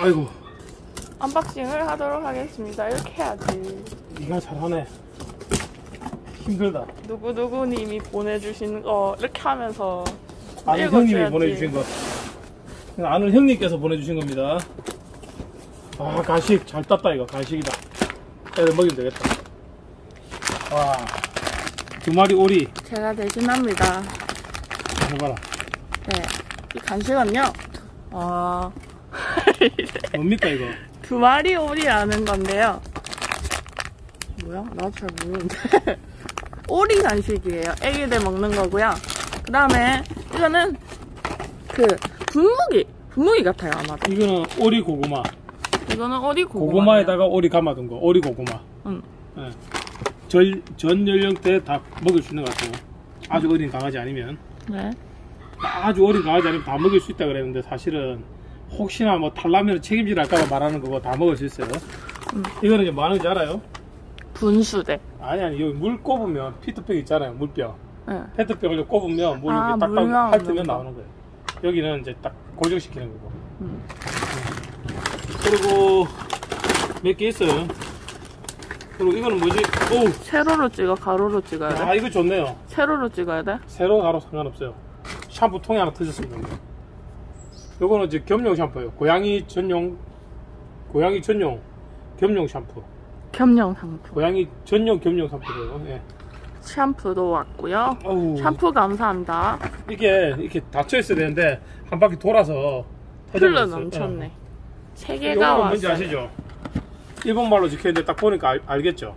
아이고 언박싱을 하도록 하겠습니다. 이렇게 해야지. 네가 잘하네 힘들다 누구누구님이 보내주신 거 이렇게 하면서 아는 읽어줘야지. 형님이 보내주신 거 아는 형님께서 보내주신 겁니다 아 가식 잘 땄다 이거 가식이다 애들 먹이면 되겠다 와두 마리 오리 제가 대신합니다. 해봐라 네. 이 간식은요. 어, 뭡니까 이거 두 마리 오리라는 건데요. 뭐야? 나도 잘 모르는데. 오리 간식이에요. 애기들 먹는 거고요. 그 다음에 이거는 그 분무기. 분무기 같아요, 아마도. 이거는 오리 고구마 이거는 오리 고구마. 고구마에다가 오리 감아둔 거 오리 고구마 응. 예. 전, 전 연령대 다 먹을 수 있는 것 같아요 아주 어린 강아지 아니면 네. 아주 어린 강아지 아니면 다 먹을 수 있다 그랬는데 사실은 혹시나 뭐 탈라면 책임질 할까봐 말하는 거고 다 먹을 수 있어요 음. 이거는 이제 뭐 하는지 알아요? 분수대. 아니 아니 여기 물 꼽으면 피트병 있잖아요 물병 네. 페트병을 꼽으면 물 아, 딱딱 핥으면 거. 나오는 거예요 여기는 이제 딱 고정시키는 거고 음. 그리고 몇 개 있어요 그리고 이거는 뭐지? 오! 세로로 찍어, 가로로 찍어야 돼? 아 이거 좋네요 세로로 찍어야 돼? 세로 가로 상관없어요 샴푸 통에 하나 터졌습니다 요거는 이제 겸용 샴푸예요 고양이 전용 고양이 전용 겸용 샴푸 겸용 상품. 고양이 전용 겸용 샴푸예요 예. 샴푸도 왔고요. 어우, 샴푸 감사합니다. 이게 이렇게 닫혀 있어야 되는데 한 바퀴 돌아서 흘러 터져버렸어요. 넘쳤네. 세 예. 개가 요거는 뭔지 왔어요. 아시죠? 일본말로 적혀있는데 딱 보니까 알, 겠죠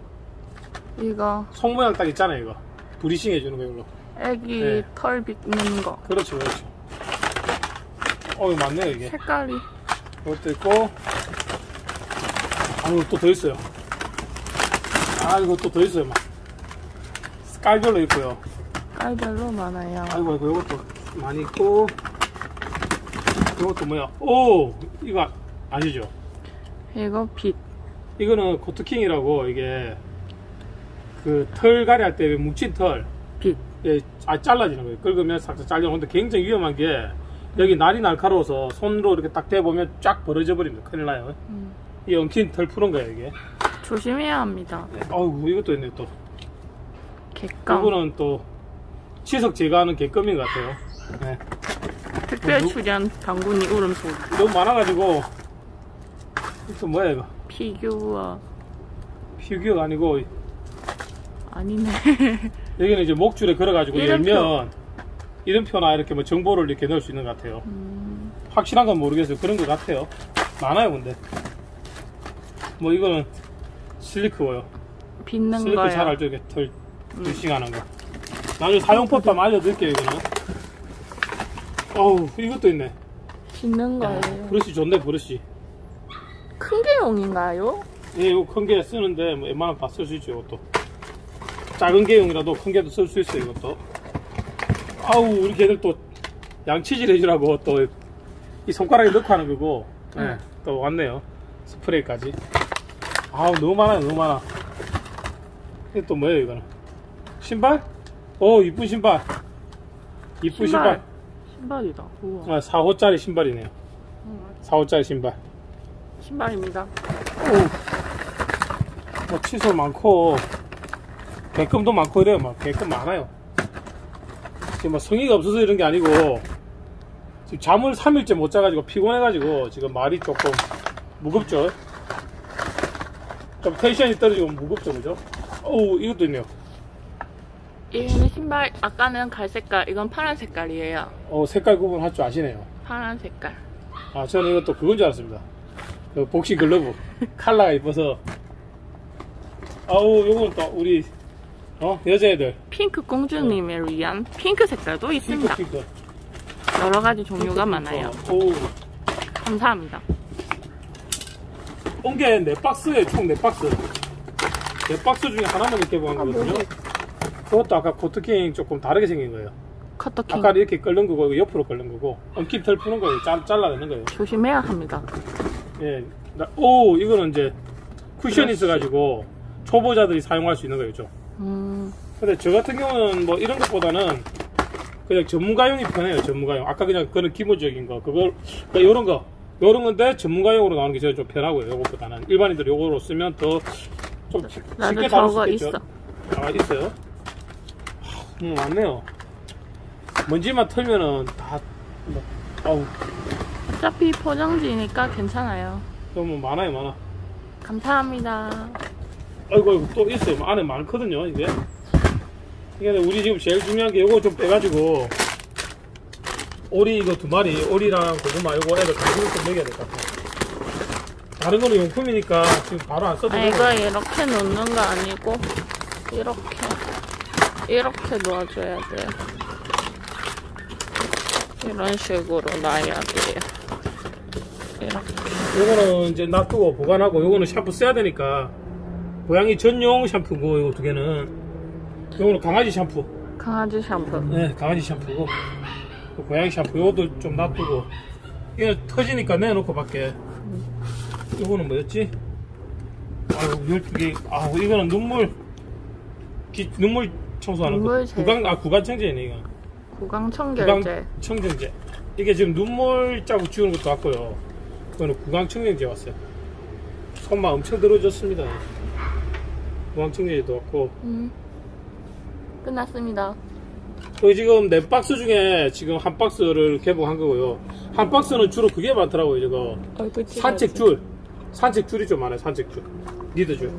이거 속 모양 딱 있잖아요 이거 브리싱 해주는 거 이걸로 애기 네. 털 빗는 거. 그렇죠 그렇죠 어 이거 맞네요 이게. 색깔이. 이것도 있고 아이고 또더 있어요. 아 이거 또 더 있어요 막. 깔별로 있고요. 깔별로 많아요. 아이고 아이고 이것도 많이 있고 이것도 뭐야? 오! 이거 아시죠? 이거 빛. 이거는 코트킹이라고 이게 그 털 가리 할때 뭉친 털. 빛. 예, 아, 잘라지는 거예요. 긁으면 싹싹 잘려오는데 굉장히 위험한 게 여기 날이 날카로워서 손으로 이렇게 딱 대보면 쫙 벌어져 버립니다. 큰일 나요. 음, 이 엉킨 털 푸는 거예요, 이게. 조심해야 합니다. 아우 이것도 있네 또. 객감. 이거는 또 치석 제거하는 개껌인 것 같아요. 네. 특별 누- 출연 당군이 울음소리. 너무 많아가지고 이거 뭐야 이거? 피규어. 피규어가 아니고 아니네. 여기는 이제 목줄에 걸어가지고. 열면 이름표나 이렇게 뭐 정보를 이렇게 넣을 수 있는 것 같아요. 음, 확실한 건 모르겠어요. 그런 것 같아요. 많아요, 근데. 뭐 이거는 실리크워요. 빗는 실리크 거예요. 잘 알죠? 이렇게 털 불싱하는 거. 나중에 사용법 좀 알려드릴게요, 이거는. 어우, 이것도 있네. 빗는 야, 거예요. 브러쉬 좋네, 브러쉬. 큰 개용인가요? 예, 이거 큰게 쓰는데 뭐 웬만하면 다 쓸 수 있죠, 이것도. 작은 개용이라도 큰 게도 쓸 수 있어요, 이것도. 아우, 우리 걔들 또 양치질 해주라고 또 이 손가락에 넣고 하는 거고, 예, 응. 또 왔네요. 스프레이까지. 아우, 너무 많아요, 너무 많아. 이게 또 뭐예요, 이거는? 신발? 오, 이쁜 신발. 이쁜 신발. 신발 이다. 우와. 아, 4호짜리 신발이네요. 4호짜리 신발. 신발입니다. 뭐 칫솔 많고 개껌도 많고 이래요 막 개껌 많아요 지금 뭐 성의가 없어서 이런 게 아니고 지금 잠을 3일째 못 자가지고 피곤해가지고 지금 말이 조금 무겁죠? 좀 텐션이 떨어지고 무겁죠 그죠? 어우 이것도 있네요. 얘는 신발 아까는 갈 색깔, 이건 파란 색깔이에요. 어 색깔 구분할 줄 아시네요. 파란 색깔. 아 저는 이것도 그건 줄 알았습니다. 그 복싱 글러브. 칼라가 이뻐서. 아우 요거는 또 우리 어 여자애들 핑크 공주님을 위한 핑크 색깔도 핑크 있습니다. 핑크 여러 가지 종류가 많아요. 오 감사합니다. 온게 네 박스에 총 네 박스. 네 박스 중에 하나만 이렇게 보는 아, 거거든요. 뭐지? 그것도 아까 커터킹 조금 다르게 생긴 거예요. 커터킹 아까 이렇게 긁는 거고 옆으로 긁는 거고 엉킨 털 푸는 거예요. 잘, 잘라내는 거예요. 조심해야 합니다. 예. 나- 오 이거는 이제 쿠션이 있어가지고 초보자들이 사용할 수 있는 거죠. 음, 근데 저 같은 경우는 뭐 이런 것보다는 그냥 전문가용이 편해요. 전문가용. 아까 그냥 그런 기본적인 거 그걸 그러니까 이런 거 요런 건데 전문가용으로 나오는 게 제가 좀 편하고요. 요것보다는 일반인들 요거로 쓰면 더 좀 쉽게 다룰 수 있겠죠. 있어. 아 있어요? 음 많네요. 먼지만 털면은 다 뭐, 아우 어차피 포장지니까 괜찮아요. 너무 많아요 많아. 감사합니다. 아이고 아이고 또 있어요. 안에 많거든요 이게. 이게 우리 지금 제일 중요한 게 요거 좀 빼가지고 오리 이거 두 마리 오리랑 고구마 요거 애들 간식을 좀 먹여야 될 것 같아요. 다른 거는 용품이니까 지금 바로 안 써도 아, 되고 이거 이렇게 놓는 거 아니고, 이렇게, 이렇게 놓아줘야 돼요. 이런 식으로 놔야 돼요. 이렇게. 요거는 이제 놔두고 보관하고 요거는 샴푸 써야 되니까 고양이 전용 샴푸고 요거 두 개는. 요거는 강아지 샴푸. 강아지 샴푸. 네 강아지 샴푸고. 또 고양이 샴푸 요것도 좀 놔두고. 이거 터지니까 내놓고 밖에. 요거는 뭐였지? 아유 12개. 아우 이거는 눈물. 기- 눈물 청소하는 거. 눈물 제거. 구강 아 구강 청정제네 이거 구강 구강 청결제. 청정제. 이게 지금 눈물 자국 지우는 것도 왔고요. 이거는 구강 청정제 왔어요. 손만 엄청 들어졌습니다 청정제도 왔고. 음. 끝났습니다. 여기 지금 네 박스 중에 지금 한 박스를 개봉한 거고요. 한 박스는 주로 그게 많더라고요 이거. 산책줄. 산책줄이 좀 많아요 산책줄. 리드줄